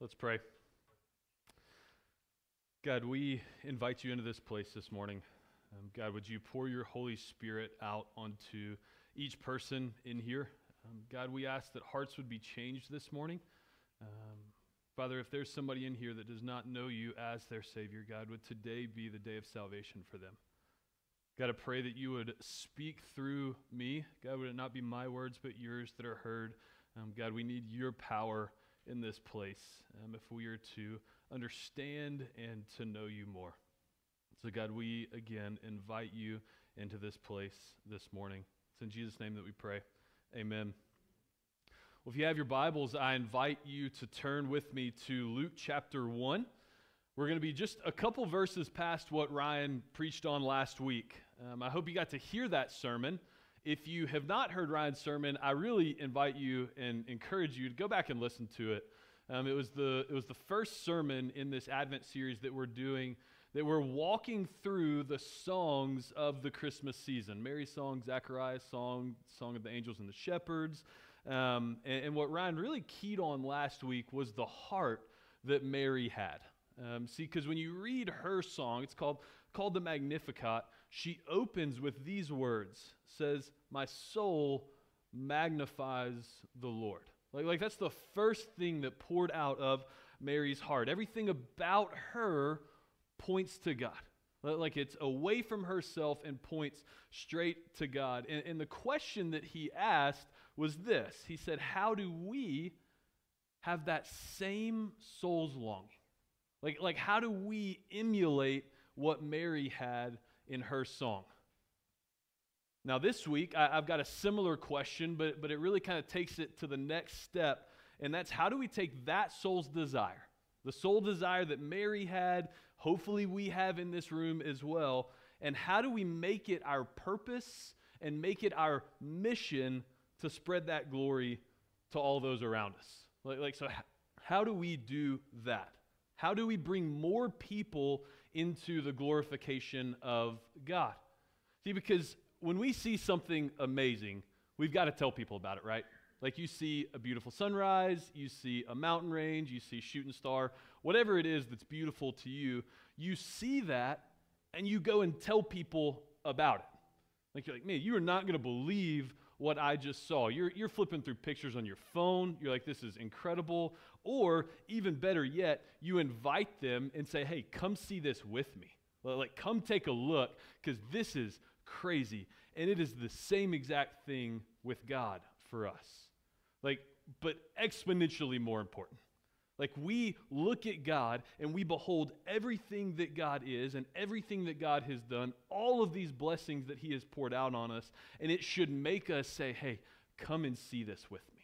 Let's pray. God, we invite you into this place this morning. Um, God, would you pour your Holy Spirit out onto each person in here? Um, God, we ask that hearts would be changed this morning. Um, Father, if there's somebody in here that does not know you as their Savior, God, would today be the day of salvation for them? God, I pray that you would speak through me. God, would it not be my words, but yours that are heard? Um, God, we need your power in this place um, if we are to understand and to know you more. So, God, we again invite you into this place this morning. It's in Jesus' name that we pray. Amen. Well, if you have your Bibles, I invite you to turn with me to Luke chapter 1. We're going to be just a couple verses past what Ryan preached on last week. Um, I hope you got to hear that sermon. If you have not heard Ryan's sermon, I really invite you and encourage you to go back and listen to it. Um, it, was the, it was the first sermon in this Advent series that we're doing, that we're walking through the songs of the Christmas season Mary's song, Zechariah's song, Song of the Angels and the Shepherds. Um, and, and, what Ryan really keyed on last week was the heart that Mary had. Um, see, because when you read her song, it's called, called the Magnificat, she opens with these words says, My soul magnifies the Lord. Like, like that's the first thing that poured out of Mary's heart. Everything about her points to God. Like it's away from herself and points straight to God. And, and the question that he asked was this He said, How do we have that same soul's longing? Like, like how do we emulate what Mary had in her song? Now, this week, I, have got a similar question, but, but it really kind of takes it to the next step, and that's how do we take that soul's desire, the soul desire that Mary had, hopefully we have in this room as well, and how do we make it our purpose and make it our mission to spread that glory to all those around us? Like, like so, how do we do that? How do we bring more people into the glorification of God? See, because when we see something amazing, we've got to tell people about it, right? Like you see a beautiful sunrise, you see a mountain range, you see a shooting star, whatever it is that's beautiful to you, you see that and you go and tell people about it. Like you're like, man, you are not going to believe what I just saw. You're, you're flipping through pictures on your phone. You're like, this is incredible. Or even better yet, you invite them and say, hey, come see this with me. Like, come take a look because this is crazy. And it is the same exact thing with God for us. Like, but exponentially more important. Like, we look at God and we behold everything that God is and everything that God has done, all of these blessings that He has poured out on us, and it should make us say, hey, come and see this with me.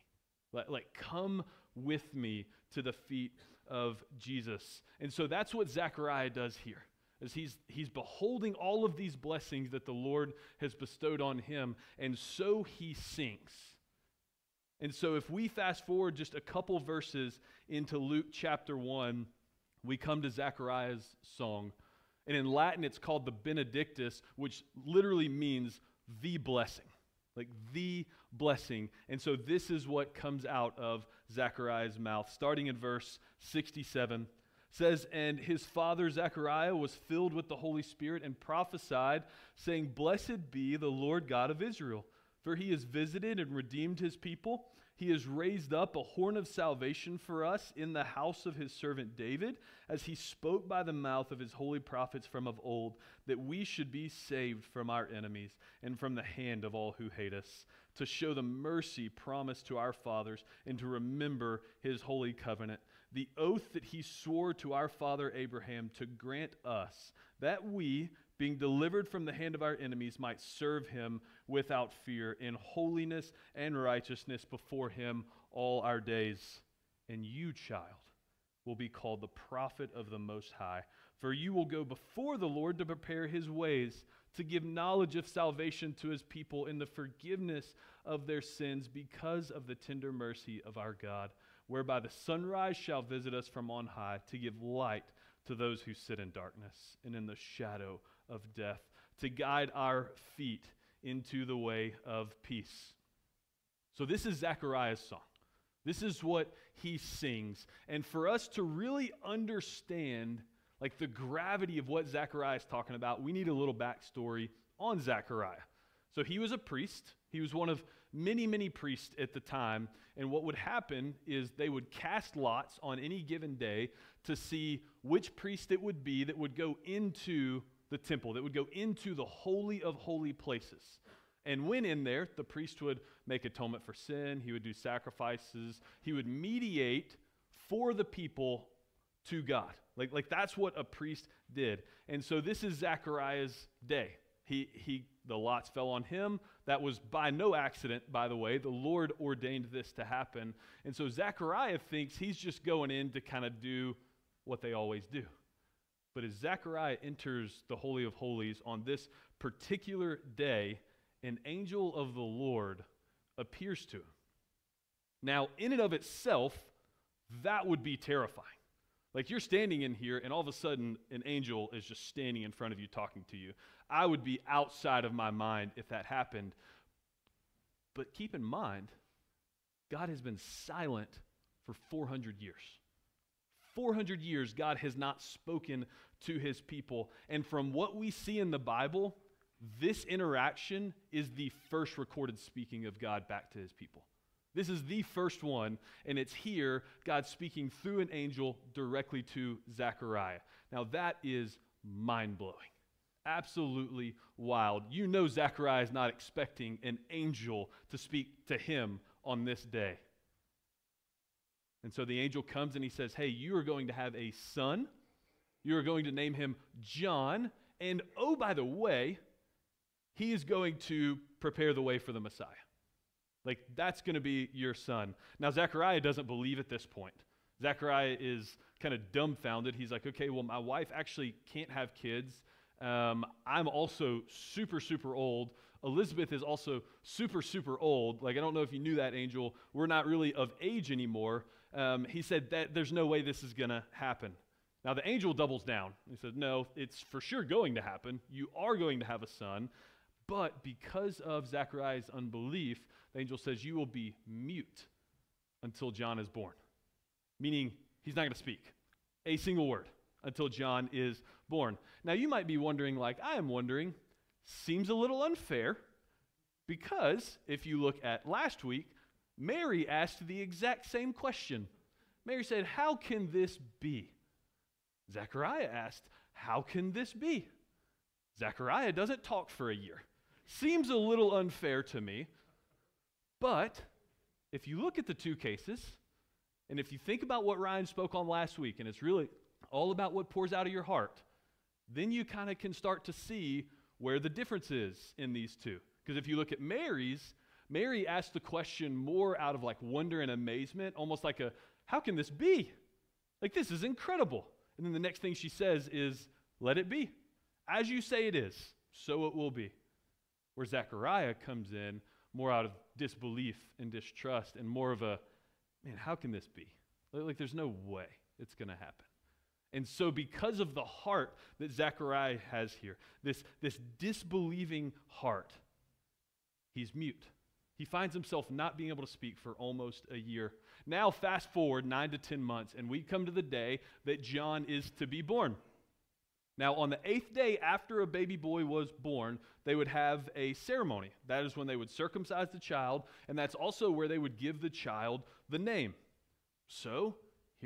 Like, like come with me to the feet of Jesus. And so that's what Zechariah does here as he's, he's beholding all of these blessings that the Lord has bestowed on him, and so he sings. And so, if we fast forward just a couple verses into Luke chapter 1, we come to Zechariah's song. And in Latin, it's called the Benedictus, which literally means the blessing. Like the blessing. And so, this is what comes out of Zechariah's mouth, starting in verse 67 says, And his father Zechariah was filled with the Holy Spirit and prophesied, saying, Blessed be the Lord God of Israel, for he has visited and redeemed his people. He has raised up a horn of salvation for us in the house of his servant David, as he spoke by the mouth of his holy prophets from of old, that we should be saved from our enemies and from the hand of all who hate us, to show the mercy promised to our fathers and to remember his holy covenant the oath that he swore to our father Abraham to grant us that we, being delivered from the hand of our enemies, might serve him without fear in holiness and righteousness before him all our days. And you, child, will be called the prophet of the Most High, for you will go before the Lord to prepare his ways, to give knowledge of salvation to his people in the forgiveness of their sins because of the tender mercy of our God whereby the sunrise shall visit us from on high to give light to those who sit in darkness and in the shadow of death, to guide our feet into the way of peace. So, this is Zechariah's song. This is what he sings. And for us to really understand like the gravity of what Zechariah is talking about, we need a little backstory on Zechariah. So he was a priest. He was one of many, many priests at the time. And what would happen is they would cast lots on any given day to see which priest it would be that would go into the temple, that would go into the holy of holy places. And when in there, the priest would make atonement for sin, he would do sacrifices, he would mediate for the people to God. Like, like that's what a priest did. And so this is Zechariah's day. He, he, the lots fell on him. That was by no accident, by the way. The Lord ordained this to happen. And so Zechariah thinks he's just going in to kind of do what they always do. But as Zechariah enters the Holy of Holies on this particular day, an angel of the Lord appears to him. Now, in and of itself, that would be terrifying. Like you're standing in here, and all of a sudden, an angel is just standing in front of you talking to you. I would be outside of my mind if that happened. But keep in mind, God has been silent for 400 years. 400 years, God has not spoken to his people. And from what we see in the Bible, this interaction is the first recorded speaking of God back to his people. This is the first one, and it's here, God speaking through an angel directly to Zechariah. Now, that is mind blowing. Absolutely wild. You know, Zechariah is not expecting an angel to speak to him on this day. And so the angel comes and he says, Hey, you are going to have a son. You are going to name him John. And oh, by the way, he is going to prepare the way for the Messiah. Like, that's going to be your son. Now, Zechariah doesn't believe at this point. Zechariah is kind of dumbfounded. He's like, okay, well, my wife actually can't have kids. Um, I'm also super, super old. Elizabeth is also super, super old. Like, I don't know if you knew that, Angel. We're not really of age anymore. Um, he said that there's no way this is going to happen. Now, the angel doubles down. He says, no, it's for sure going to happen. You are going to have a son. But because of Zechariah's unbelief, the angel says, You will be mute until John is born. Meaning, he's not going to speak a single word until John is born. Now, you might be wondering, like I am wondering, seems a little unfair because if you look at last week, Mary asked the exact same question. Mary said, How can this be? Zechariah asked, How can this be? Zechariah doesn't talk for a year. Seems a little unfair to me. But if you look at the two cases, and if you think about what Ryan spoke on last week, and it's really all about what pours out of your heart, then you kind of can start to see where the difference is in these two. Because if you look at Mary's, Mary asked the question more out of like wonder and amazement, almost like a, how can this be? Like, this is incredible. And then the next thing she says is, let it be. As you say it is, so it will be. Where Zechariah comes in more out of disbelief and distrust and more of a, man, how can this be? Like, there's no way it's going to happen. And so, because of the heart that Zechariah has here, this, this disbelieving heart, he's mute. He finds himself not being able to speak for almost a year. Now, fast forward nine to 10 months, and we come to the day that John is to be born. Now, on the eighth day after a baby boy was born, they would have a ceremony. That is when they would circumcise the child, and that's also where they would give the child the name. So,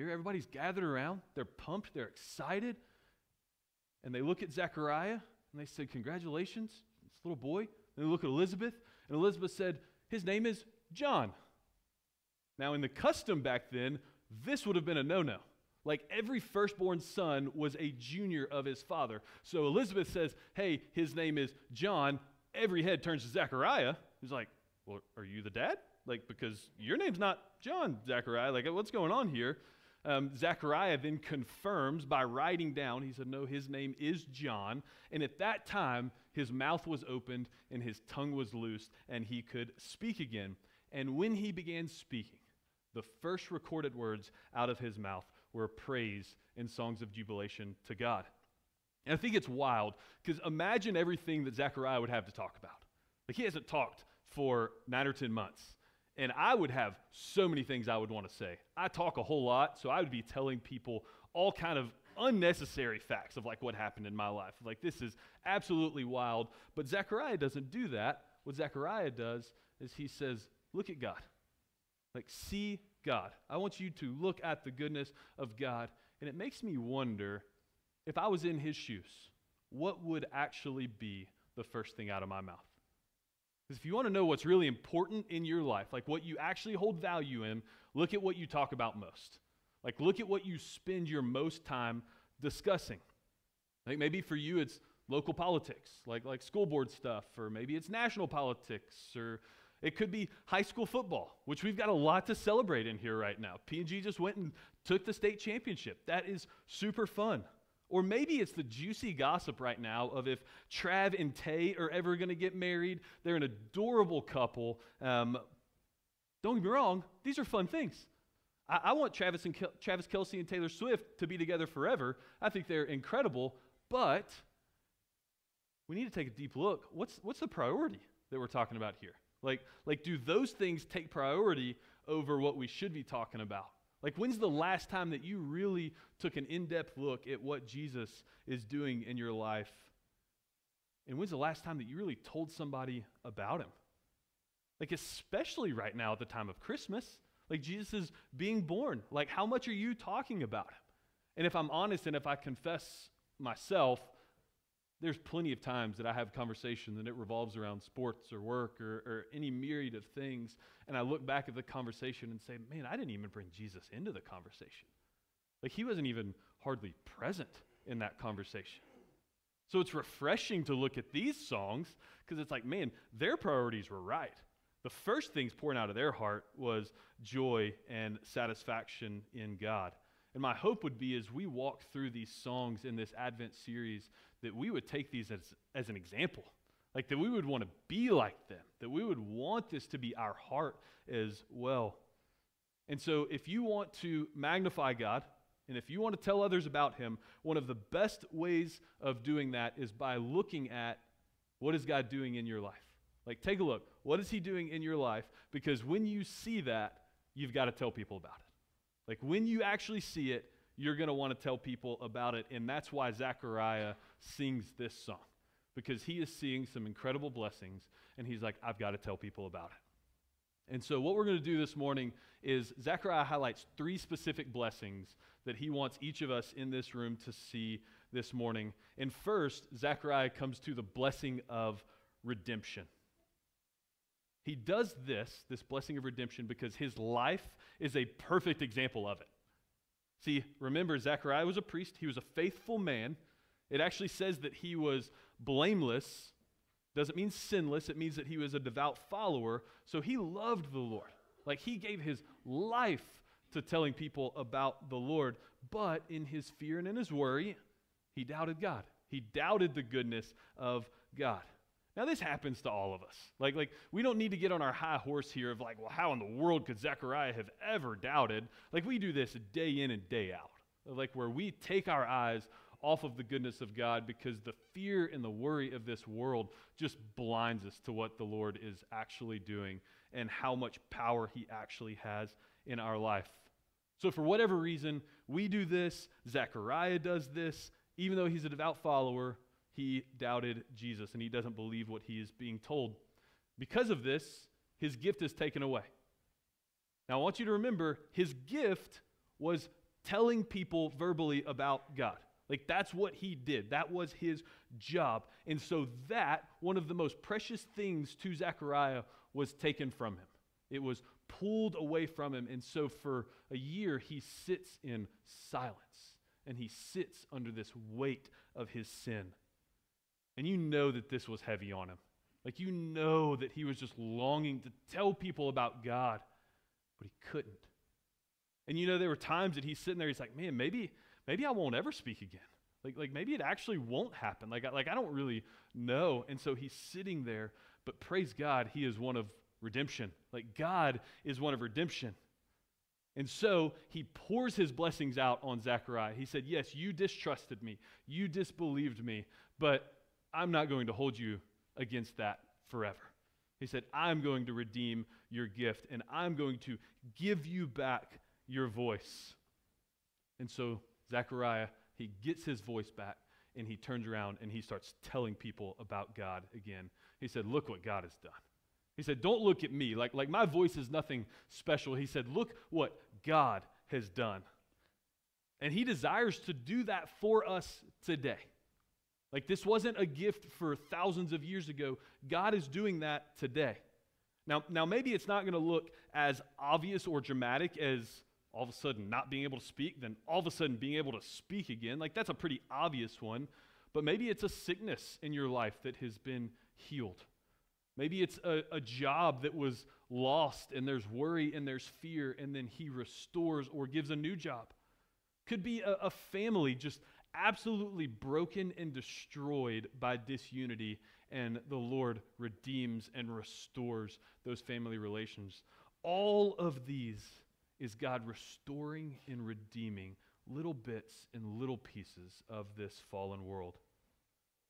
here everybody's gathered around. They're pumped, they're excited. And they look at Zechariah and they say, Congratulations, this little boy. And they look at Elizabeth, and Elizabeth said, His name is John. Now, in the custom back then, this would have been a no no. Like every firstborn son was a junior of his father. So Elizabeth says, Hey, his name is John. Every head turns to Zechariah. He's like, Well, are you the dad? Like, because your name's not John, Zechariah. Like, what's going on here? Um, Zechariah then confirms by writing down, he said, No, his name is John. And at that time, his mouth was opened and his tongue was loosed, and he could speak again. And when he began speaking, the first recorded words out of his mouth were praise and songs of jubilation to God. And I think it's wild because imagine everything that Zechariah would have to talk about. Like he hasn't talked for nine or 10 months. And I would have so many things I would want to say. I talk a whole lot, so I would be telling people all kind of unnecessary facts of like what happened in my life. Like this is absolutely wild. But Zechariah doesn't do that. What Zechariah does is he says, look at God. Like see God. I want you to look at the goodness of God. And it makes me wonder if I was in his shoes, what would actually be the first thing out of my mouth? Because if you want to know what's really important in your life, like what you actually hold value in, look at what you talk about most. Like, look at what you spend your most time discussing. Like, maybe for you, it's local politics, like, like school board stuff, or maybe it's national politics, or it could be high school football, which we've got a lot to celebrate in here right now. P&G just went and took the state championship. That is super fun. Or maybe it's the juicy gossip right now of if Trav and Tay are ever going to get married. They're an adorable couple. Um, don't get me wrong, these are fun things. I, I want Travis, and Kel- Travis Kelce and Taylor Swift to be together forever. I think they're incredible, but we need to take a deep look. What's, what's the priority that we're talking about here? Like, like, do those things take priority over what we should be talking about? Like, when's the last time that you really took an in depth look at what Jesus is doing in your life? And when's the last time that you really told somebody about him? Like, especially right now at the time of Christmas. Like Jesus is being born. Like, how much are you talking about him? And if I'm honest and if I confess myself, there's plenty of times that I have conversation that it revolves around sports or work or, or any myriad of things. And I look back at the conversation and say, man, I didn't even bring Jesus into the conversation. Like, he wasn't even hardly present in that conversation. So it's refreshing to look at these songs because it's like, man, their priorities were right the first things pouring out of their heart was joy and satisfaction in God. And my hope would be as we walk through these songs in this Advent series, that we would take these as, as an example. Like that we would want to be like them, that we would want this to be our heart as well. And so, if you want to magnify God, and if you want to tell others about Him, one of the best ways of doing that is by looking at what is God doing in your life. Like, take a look. What is he doing in your life? Because when you see that, you've got to tell people about it. Like, when you actually see it, you're going to want to tell people about it. And that's why Zechariah sings this song, because he is seeing some incredible blessings, and he's like, I've got to tell people about it. And so, what we're going to do this morning is Zechariah highlights three specific blessings that he wants each of us in this room to see this morning. And first, Zechariah comes to the blessing of redemption. He does this, this blessing of redemption, because his life is a perfect example of it. See, remember, Zechariah was a priest, he was a faithful man. It actually says that he was blameless. Doesn't mean sinless, it means that he was a devout follower. So he loved the Lord. Like he gave his life to telling people about the Lord. But in his fear and in his worry, he doubted God. He doubted the goodness of God. Now, this happens to all of us. Like, like, we don't need to get on our high horse here of like, well, how in the world could Zechariah have ever doubted? Like, we do this day in and day out. Like, where we take our eyes off of the goodness of God because the fear and the worry of this world just blinds us to what the Lord is actually doing and how much power He actually has in our life. So, for whatever reason, we do this. Zechariah does this. Even though he's a devout follower, he doubted Jesus and he doesn't believe what he is being told. Because of this, his gift is taken away. Now, I want you to remember his gift was telling people verbally about God. Like, that's what he did. That was his job. And so, that, one of the most precious things to Zechariah, was taken from him. It was pulled away from him. And so, for a year, he sits in silence and he sits under this weight of his sin. And you know that this was heavy on him. Like you know that he was just longing to tell people about God, but he couldn't. And you know, there were times that he's sitting there, he's like, man, maybe, maybe I won't ever speak again. Like, like maybe it actually won't happen. Like, like I don't really know. And so he's sitting there, but praise God, he is one of redemption. Like God is one of redemption. And so he pours his blessings out on Zechariah. He said, Yes, you distrusted me, you disbelieved me, but I'm not going to hold you against that forever. He said, I'm going to redeem your gift and I'm going to give you back your voice. And so Zechariah, he gets his voice back and he turns around and he starts telling people about God again. He said, Look what God has done. He said, Don't look at me. Like, like my voice is nothing special. He said, Look what God has done. And he desires to do that for us today. Like this wasn't a gift for thousands of years ago. God is doing that today. Now, now maybe it's not going to look as obvious or dramatic as all of a sudden not being able to speak, then all of a sudden being able to speak again. Like that's a pretty obvious one. But maybe it's a sickness in your life that has been healed. Maybe it's a, a job that was lost and there's worry and there's fear, and then he restores or gives a new job. Could be a, a family just absolutely broken and destroyed by disunity, and the Lord redeems and restores those family relations. All of these is God restoring and redeeming little bits and little pieces of this fallen world.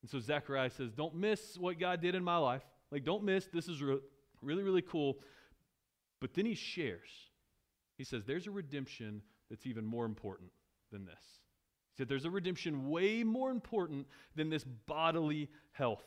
And so Zechariah says, Don't miss what God did in my life. Like, don't miss, this is re- really, really cool. But then he shares. He says, There's a redemption that's even more important than this. He said, There's a redemption way more important than this bodily health.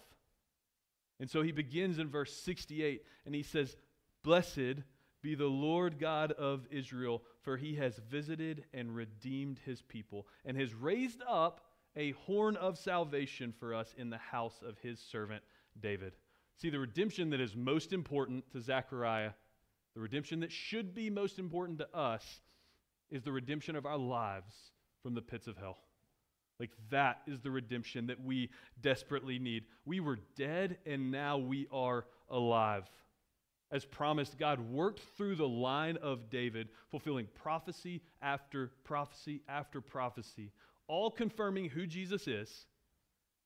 And so he begins in verse 68 and he says, Blessed be the Lord God of Israel, for he has visited and redeemed his people, and has raised up a horn of salvation for us in the house of his servant David. See, the redemption that is most important to Zechariah, the redemption that should be most important to us, is the redemption of our lives from the pits of hell. Like that is the redemption that we desperately need. We were dead and now we are alive. As promised, God worked through the line of David, fulfilling prophecy after prophecy after prophecy, all confirming who Jesus is.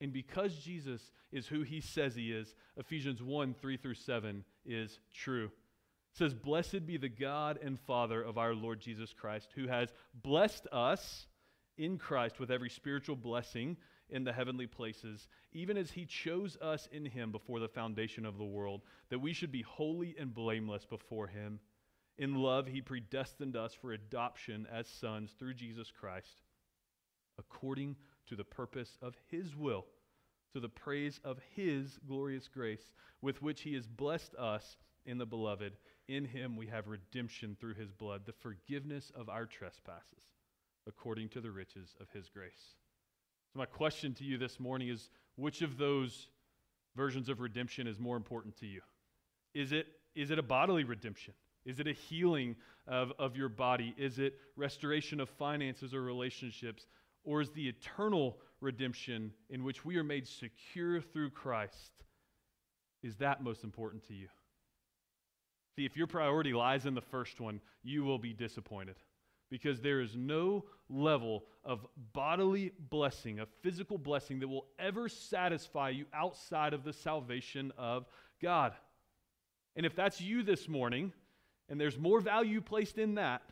And because Jesus is who he says he is, Ephesians 1 3 through 7 is true. It says, Blessed be the God and Father of our Lord Jesus Christ, who has blessed us in Christ with every spiritual blessing in the heavenly places, even as he chose us in him before the foundation of the world, that we should be holy and blameless before him. In love, he predestined us for adoption as sons through Jesus Christ, according to the purpose of his will, to the praise of his glorious grace, with which he has blessed us in the beloved. In him we have redemption through his blood, the forgiveness of our trespasses according to the riches of his grace. So, my question to you this morning is which of those versions of redemption is more important to you? Is it, is it a bodily redemption? Is it a healing of, of your body? Is it restoration of finances or relationships? Or is the eternal redemption in which we are made secure through Christ, is that most important to you? See, if your priority lies in the first one, you will be disappointed because there is no level of bodily blessing, of physical blessing that will ever satisfy you outside of the salvation of God. And if that's you this morning, and there's more value placed in that,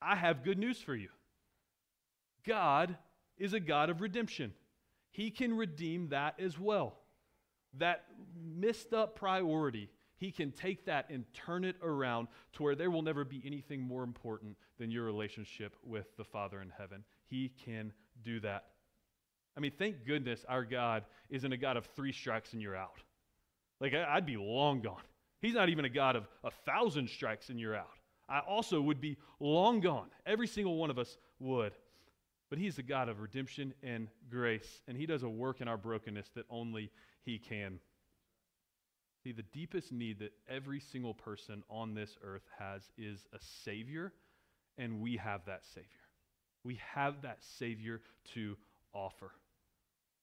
I have good news for you. God is a God of redemption. He can redeem that as well. That missed up priority he can take that and turn it around to where there will never be anything more important than your relationship with the Father in heaven. He can do that. I mean, thank goodness our God isn't a God of three strikes and you're out. Like, I'd be long gone. He's not even a God of a thousand strikes and you're out. I also would be long gone. Every single one of us would. But He's the God of redemption and grace, and He does a work in our brokenness that only He can. See, the deepest need that every single person on this earth has is a Savior, and we have that Savior. We have that Savior to offer.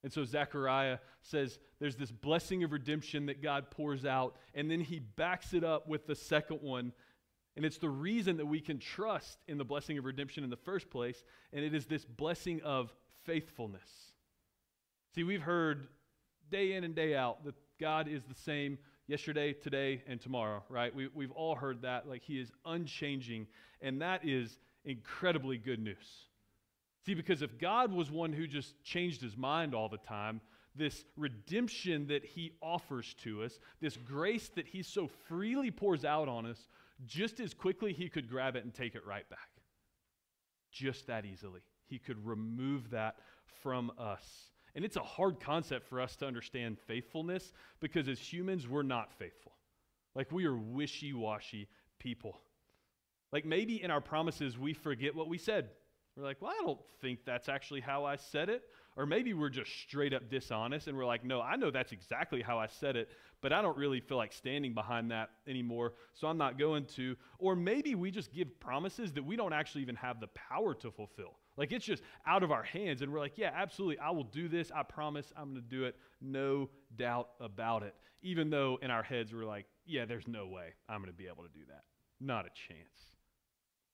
And so Zechariah says there's this blessing of redemption that God pours out, and then he backs it up with the second one. And it's the reason that we can trust in the blessing of redemption in the first place, and it is this blessing of faithfulness. See, we've heard day in and day out that God is the same yesterday, today, and tomorrow, right? We, we've all heard that. Like, He is unchanging. And that is incredibly good news. See, because if God was one who just changed his mind all the time, this redemption that he offers to us, this grace that he so freely pours out on us, just as quickly he could grab it and take it right back. Just that easily. He could remove that from us. And it's a hard concept for us to understand faithfulness because as humans, we're not faithful. Like we are wishy washy people. Like maybe in our promises, we forget what we said. We're like, well, I don't think that's actually how I said it. Or maybe we're just straight up dishonest and we're like, no, I know that's exactly how I said it, but I don't really feel like standing behind that anymore, so I'm not going to. Or maybe we just give promises that we don't actually even have the power to fulfill. Like it's just out of our hands, and we're like, yeah, absolutely, I will do this. I promise I'm going to do it. No doubt about it. Even though in our heads we're like, yeah, there's no way I'm going to be able to do that. Not a chance.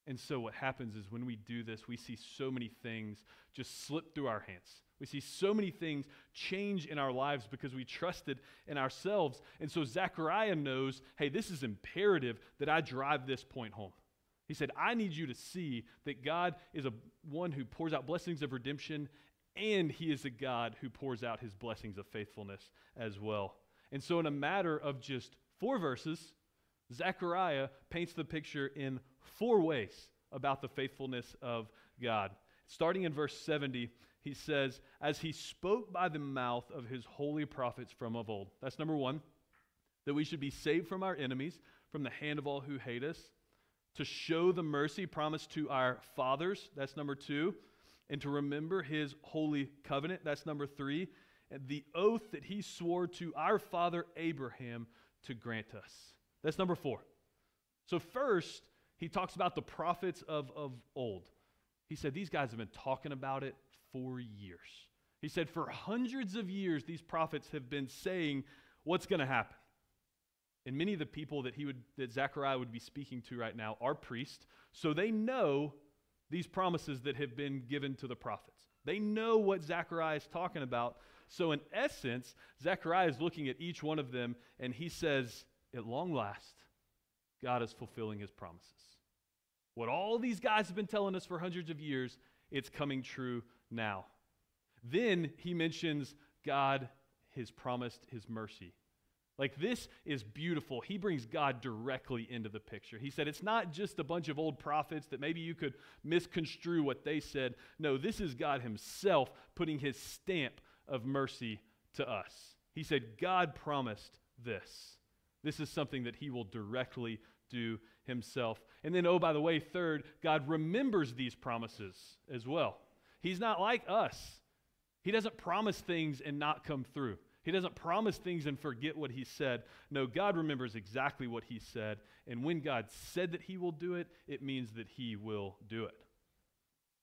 And so what happens is when we do this, we see so many things just slip through our hands. We see so many things change in our lives because we trusted in ourselves. And so Zechariah knows hey, this is imperative that I drive this point home. He said, I need you to see that God is a one who pours out blessings of redemption, and he is a God who pours out his blessings of faithfulness as well. And so, in a matter of just four verses, Zechariah paints the picture in four ways about the faithfulness of God. Starting in verse 70, he says, As he spoke by the mouth of his holy prophets from of old. That's number one, that we should be saved from our enemies, from the hand of all who hate us, to show the mercy promised to our fathers. That's number two. And to remember his holy covenant. That's number three. And the oath that he swore to our father Abraham to grant us. That's number four. So, first, he talks about the prophets of, of old. He said, These guys have been talking about it for years. He said, For hundreds of years, these prophets have been saying what's going to happen. And many of the people that, he would, that Zechariah would be speaking to right now are priests, so they know these promises that have been given to the prophets. They know what Zechariah is talking about. So, in essence, Zechariah is looking at each one of them and he says, At long last, God is fulfilling his promises. What all these guys have been telling us for hundreds of years, it's coming true now. Then he mentions God has promised his mercy. Like, this is beautiful. He brings God directly into the picture. He said, It's not just a bunch of old prophets that maybe you could misconstrue what they said. No, this is God Himself putting His stamp of mercy to us. He said, God promised this. This is something that He will directly do himself. And then, oh, by the way, third, God remembers these promises as well. He's not like us. He doesn't promise things and not come through. He doesn't promise things and forget what he said. No, God remembers exactly what he said. And when God said that he will do it, it means that he will do it.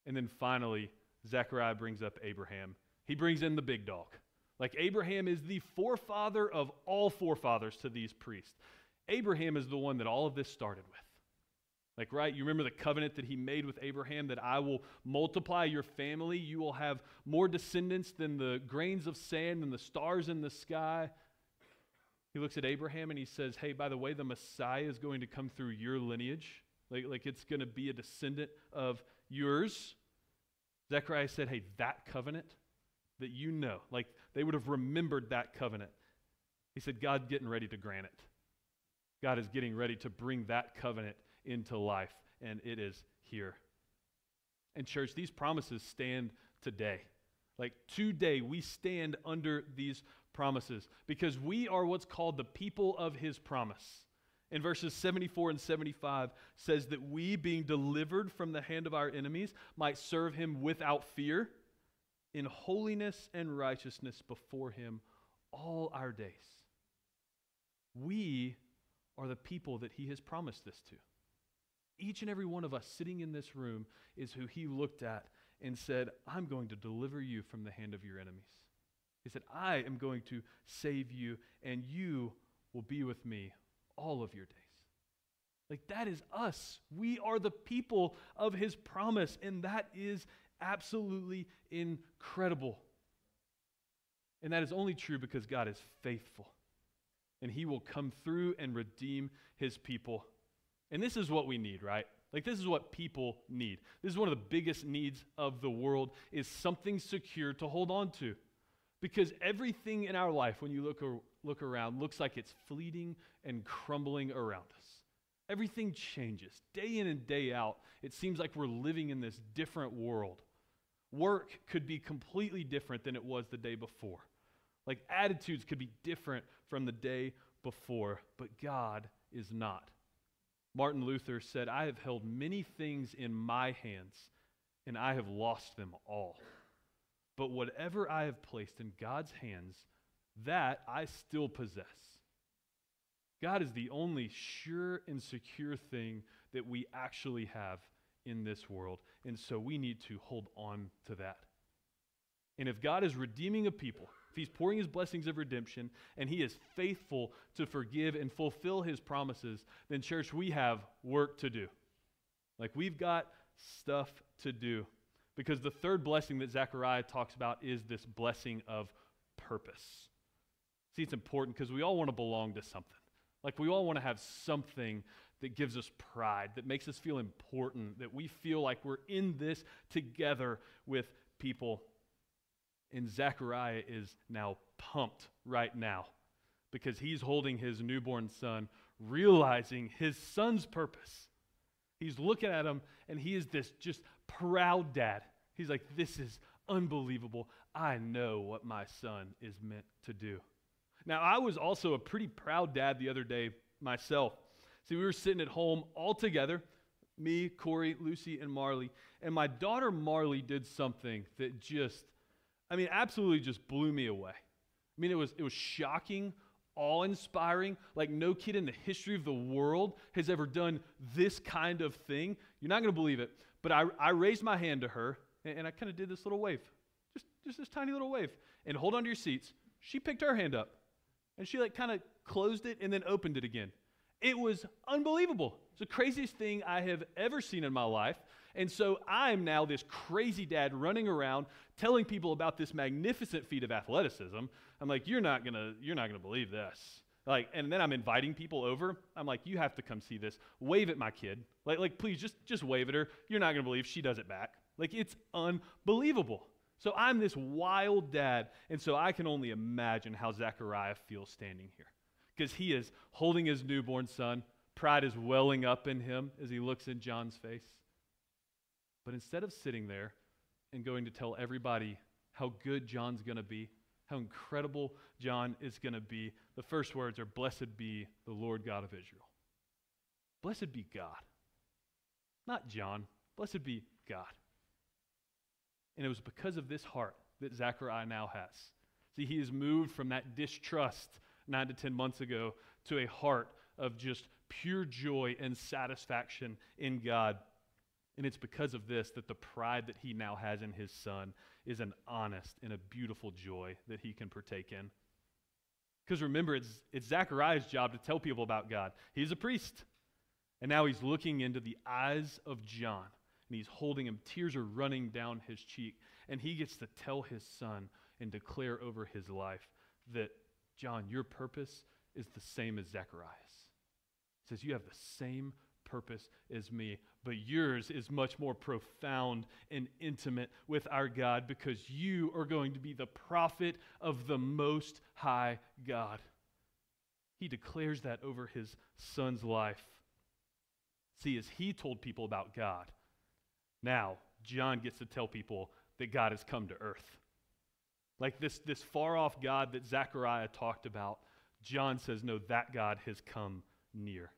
And then finally, Zechariah brings up Abraham. He brings in the big dog. Like Abraham is the forefather of all forefathers to these priests. Abraham is the one that all of this started with. Like, right? You remember the covenant that he made with Abraham that I will multiply your family. You will have more descendants than the grains of sand and the stars in the sky. He looks at Abraham and he says, Hey, by the way, the Messiah is going to come through your lineage. Like, like it's going to be a descendant of yours. Zechariah said, Hey, that covenant that you know, like they would have remembered that covenant. He said, God's getting ready to grant it. God is getting ready to bring that covenant into life, and it is here. And, church, these promises stand today. Like today, we stand under these promises because we are what's called the people of his promise. In verses 74 and 75 says that we being delivered from the hand of our enemies might serve him without fear in holiness and righteousness before him all our days. We are the people that he has promised this to. Each and every one of us sitting in this room is who he looked at and said, I'm going to deliver you from the hand of your enemies. He said, I am going to save you, and you will be with me all of your days. Like, that is us. We are the people of his promise, and that is absolutely incredible. And that is only true because God is faithful and he will come through and redeem his people. And this is what we need, right? Like this is what people need. This is one of the biggest needs of the world is something secure to hold on to. Because everything in our life, when you look, or, look around, looks like it's fleeting and crumbling around us. Everything changes. Day in and day out, it seems like we're living in this different world. Work could be completely different than it was the day before. Like attitudes could be different from the day before, but God is not. Martin Luther said, I have held many things in my hands, and I have lost them all. But whatever I have placed in God's hands, that I still possess. God is the only sure and secure thing that we actually have in this world. And so we need to hold on to that. And if God is redeeming a people, if He's pouring His blessings of redemption, and He is faithful to forgive and fulfill His promises, then, church, we have work to do. Like we've got stuff to do. Because the third blessing that Zechariah talks about is this blessing of purpose. See, it's important because we all want to belong to something. Like we all want to have something that gives us pride, that makes us feel important, that we feel like we're in this together with people. And Zechariah is now pumped right now because he's holding his newborn son, realizing his son's purpose. He's looking at him and he is this just proud dad. He's like, This is unbelievable. I know what my son is meant to do. Now, I was also a pretty proud dad the other day myself. See, we were sitting at home all together me, Corey, Lucy, and Marley. And my daughter Marley did something that just, I mean, absolutely just blew me away. I mean, it was, it was shocking, awe inspiring. Like, no kid in the history of the world has ever done this kind of thing. You're not going to believe it. But I, I raised my hand to her, and, and I kind of did this little wave. Just, just this tiny little wave. And hold on to your seats. She picked her hand up, and she, like, kind of closed it and then opened it again. It was unbelievable. It's the craziest thing I have ever seen in my life. And so I'm now this crazy dad running around telling people about this magnificent feat of athleticism. I'm like, you're not gonna, you're not gonna believe this. Like, and then I'm inviting people over. I'm like, you have to come see this. Wave at my kid. Like, like, please just just wave at her. You're not gonna believe she does it back. Like, it's unbelievable. So I'm this wild dad, and so I can only imagine how Zechariah feels standing here because he is holding his newborn son. Pride is welling up in him as he looks in John's face. But instead of sitting there and going to tell everybody how good John's going to be, how incredible John is going to be, the first words are Blessed be the Lord God of Israel. Blessed be God. Not John. Blessed be God. And it was because of this heart that Zechariah now has. See, he has moved from that distrust nine to 10 months ago to a heart of just pure joy and satisfaction in God. And it's because of this that the pride that he now has in his son is an honest and a beautiful joy that he can partake in. Because remember, it's, it's Zechariah's job to tell people about God. He's a priest. And now he's looking into the eyes of John, and he's holding him. Tears are running down his cheek. And he gets to tell his son and declare over his life that John, your purpose is the same as Zechariah's. It says, You have the same purpose is me, but yours is much more profound and intimate with our God because you are going to be the prophet of the Most High God. He declares that over his son's life. See, as he told people about God, now John gets to tell people that God has come to earth. Like this, this far off God that Zechariah talked about, John says, no, that God has come near.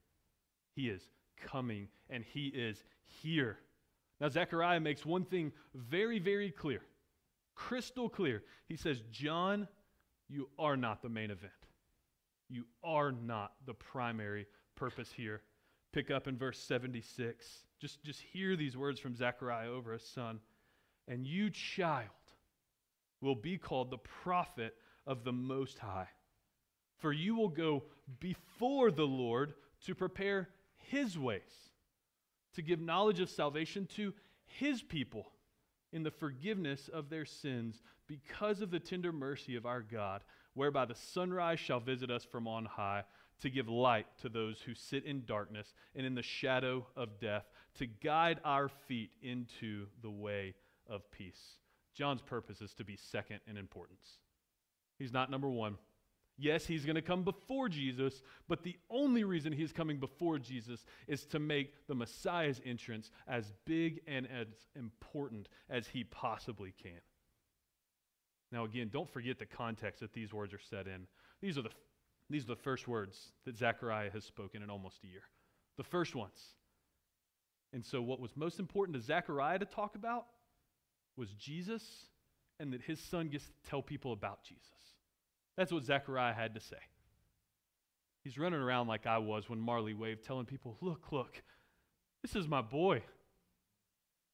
He is coming and he is here. Now, Zechariah makes one thing very, very clear, crystal clear. He says, John, you are not the main event. You are not the primary purpose here. Pick up in verse 76. Just, just hear these words from Zechariah over his son. And you, child, will be called the prophet of the Most High. For you will go before the Lord to prepare his ways, to give knowledge of salvation to his people in the forgiveness of their sins because of the tender mercy of our God, whereby the sunrise shall visit us from on high to give light to those who sit in darkness and in the shadow of death, to guide our feet into the way of peace. John's purpose is to be second in importance. He's not number one. Yes, he's going to come before Jesus, but the only reason he's coming before Jesus is to make the Messiah's entrance as big and as important as he possibly can. Now, again, don't forget the context that these words are set in. These are the, these are the first words that Zechariah has spoken in almost a year. The first ones. And so, what was most important to Zechariah to talk about was Jesus and that his son gets to tell people about Jesus. That's what Zechariah had to say. He's running around like I was when Marley waved, telling people, Look, look, this is my boy.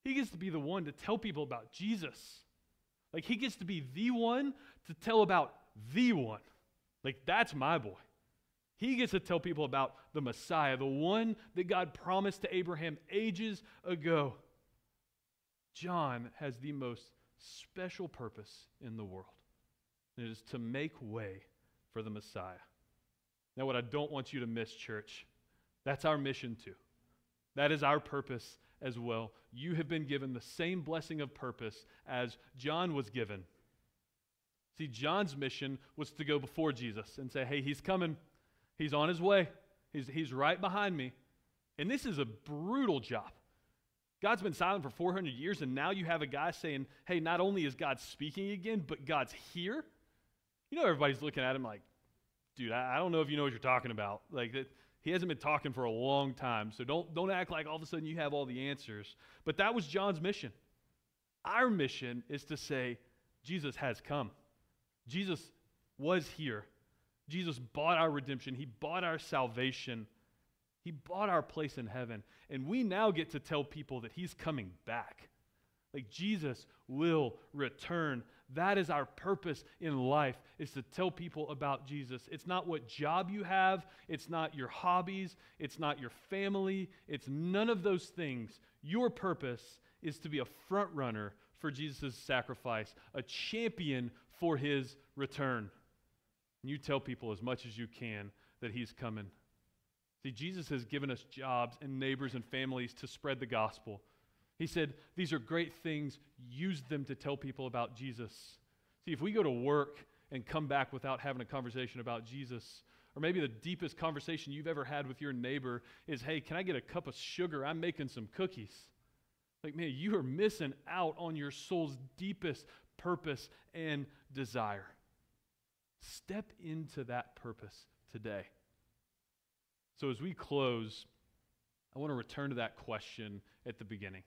He gets to be the one to tell people about Jesus. Like, he gets to be the one to tell about the one. Like, that's my boy. He gets to tell people about the Messiah, the one that God promised to Abraham ages ago. John has the most special purpose in the world. It is to make way for the Messiah. Now, what I don't want you to miss, church, that's our mission too. That is our purpose as well. You have been given the same blessing of purpose as John was given. See, John's mission was to go before Jesus and say, hey, he's coming. He's on his way. He's, he's right behind me. And this is a brutal job. God's been silent for 400 years, and now you have a guy saying, hey, not only is God speaking again, but God's here. You know, everybody's looking at him like, dude, I, I don't know if you know what you're talking about. Like, that, he hasn't been talking for a long time, so don't, don't act like all of a sudden you have all the answers. But that was John's mission. Our mission is to say, Jesus has come. Jesus was here. Jesus bought our redemption, He bought our salvation. He bought our place in heaven. And we now get to tell people that He's coming back. Like Jesus will return. That is our purpose in life is to tell people about Jesus. It's not what job you have, it's not your hobbies, it's not your family, it's none of those things. Your purpose is to be a front runner for Jesus' sacrifice, a champion for his return. And you tell people as much as you can that he's coming. See, Jesus has given us jobs and neighbors and families to spread the gospel. He said, These are great things. Use them to tell people about Jesus. See, if we go to work and come back without having a conversation about Jesus, or maybe the deepest conversation you've ever had with your neighbor is, Hey, can I get a cup of sugar? I'm making some cookies. Like, man, you are missing out on your soul's deepest purpose and desire. Step into that purpose today. So, as we close, I want to return to that question at the beginning.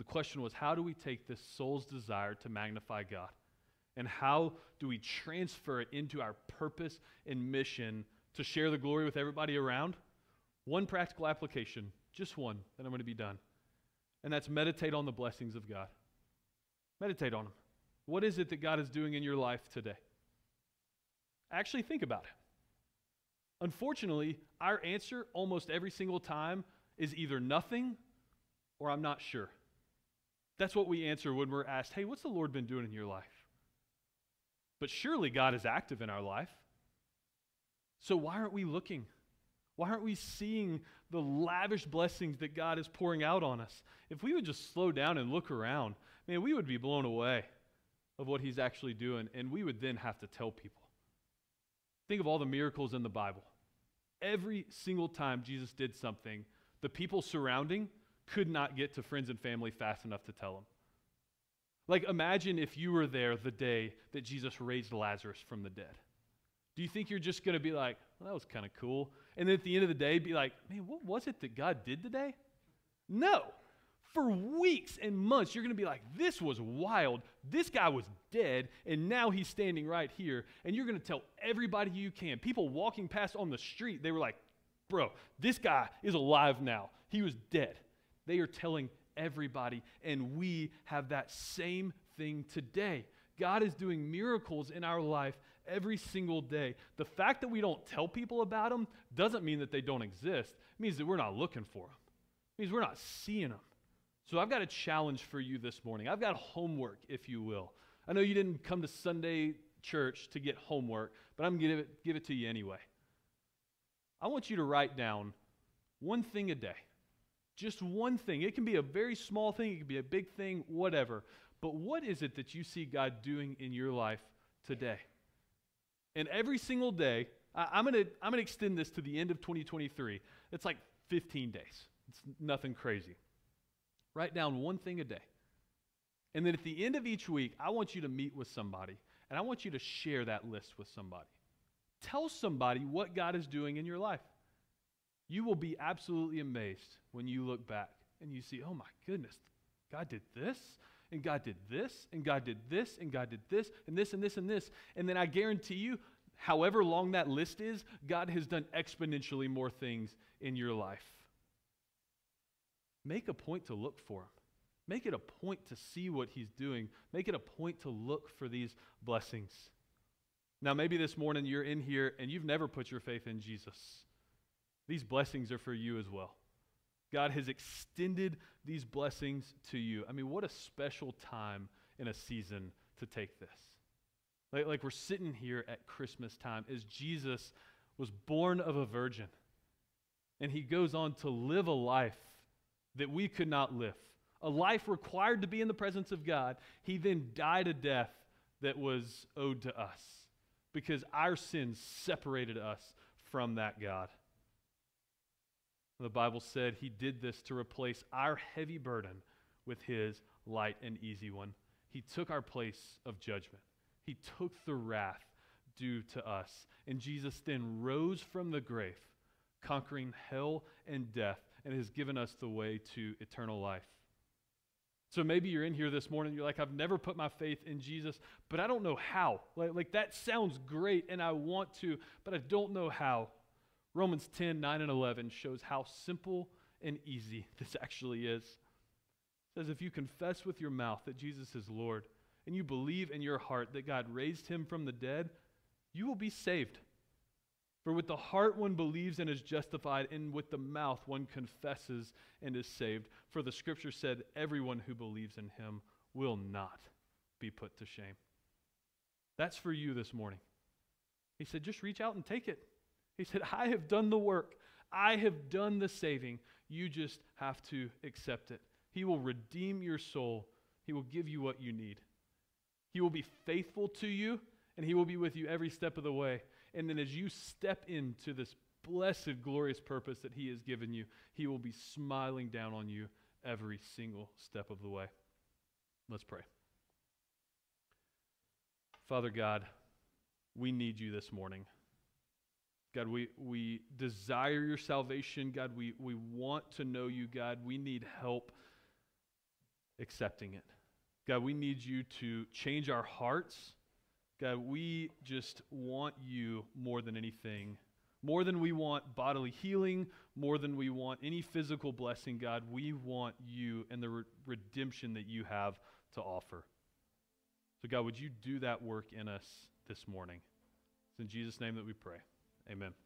The question was how do we take this soul's desire to magnify God? And how do we transfer it into our purpose and mission to share the glory with everybody around? One practical application, just one, then I'm going to be done. And that's meditate on the blessings of God. Meditate on them. What is it that God is doing in your life today? Actually, think about it. Unfortunately, our answer almost every single time is either nothing or I'm not sure. That's what we answer when we're asked, hey, what's the Lord been doing in your life? But surely God is active in our life. So why aren't we looking? Why aren't we seeing the lavish blessings that God is pouring out on us? If we would just slow down and look around, man, we would be blown away of what He's actually doing, and we would then have to tell people. Think of all the miracles in the Bible. Every single time Jesus did something, the people surrounding could not get to friends and family fast enough to tell them. Like, imagine if you were there the day that Jesus raised Lazarus from the dead. Do you think you're just going to be like, well, that was kind of cool? And then at the end of the day, be like, man, what was it that God did today? No for weeks and months, you're going to be like, this was wild. This guy was dead, and now he's standing right here. And you're going to tell everybody you can. People walking past on the street, they were like, bro, this guy is alive now. He was dead. They are telling everybody, and we have that same thing today. God is doing miracles in our life every single day. The fact that we don't tell people about them doesn't mean that they don't exist. It means that we're not looking for them. It means we're not seeing them. So I've got a challenge for you this morning. I've got homework, if you will. I know you didn't come to Sunday church to get homework, but I'm going to give it to you anyway. I want you to write down one thing a day. Just one thing. It can be a very small thing, it can be a big thing, whatever. But what is it that you see God doing in your life today? And every single day, I, am going to I'm going to extend this to the end of 2023. It's like 15 days. It's nothing crazy. Write down one thing a day. And then at the end of each week, I want you to meet with somebody and I want you to share that list with somebody. Tell somebody what God is doing in your life. You will be absolutely amazed when you look back and you see, oh my goodness, God did this, and God did this, and God did this, and God did this, and this, and this, and this. And then I guarantee you, however long that list is, God has done exponentially more things in your life. Make a point to look for Him. Make it a point to see what He's doing. Make it a point to look for these blessings. Now, maybe this morning you're in here and you've never put your faith in Jesus. These blessings are for you as well. God has extended these blessings to you. I mean, what a special time in a season to take this. Like, like we're sitting here at Christmas time as Jesus was born of a virgin and he goes on to live a life that we could not live, a life required to be in the presence of God. He then died a death that was owed to us because our sins separated us from that God. The Bible said he did this to replace our heavy burden with his light and easy one. He took our place of judgment. He took the wrath due to us. And Jesus then rose from the grave, conquering hell and death, and has given us the way to eternal life. So maybe you're in here this morning, you're like, I've never put my faith in Jesus, but I don't know how. Like, like that sounds great, and I want to, but I don't know how. Romans 10, 9, and 11 shows how simple and easy this actually is. It says, If you confess with your mouth that Jesus is Lord, and you believe in your heart that God raised him from the dead, you will be saved. For with the heart one believes and is justified, and with the mouth one confesses and is saved. For the scripture said, Everyone who believes in him will not be put to shame. That's for you this morning. He said, Just reach out and take it. He said, I have done the work, I have done the saving. You just have to accept it. He will redeem your soul, He will give you what you need. He will be faithful to you, and He will be with you every step of the way. And then as you step into this blessed, glorious purpose that He has given you, He will be smiling down on you every single step of the way. Let's pray. Father God, we need you this morning. God, we, we desire your salvation. God, we, we want to know you. God, we need help accepting it. God, we need you to change our hearts. God, we just want you more than anything. More than we want bodily healing, more than we want any physical blessing, God, we want you and the re- redemption that you have to offer. So, God, would you do that work in us this morning? It's in Jesus' name that we pray. Amen.